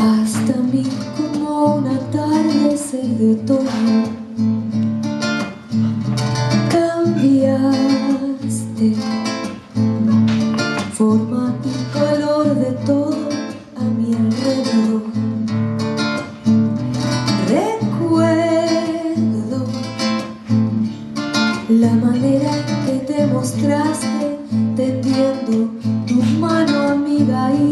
hasta mí como un atardecer de otoño. Cambiaste forma y color de todo a mi alrededor. Recuerdo la manera en que te mostraste tendiendo tu mano amiga y